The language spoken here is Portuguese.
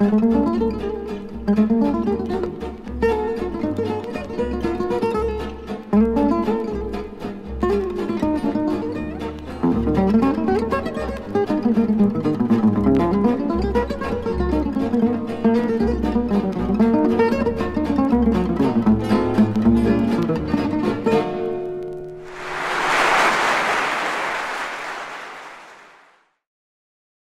Música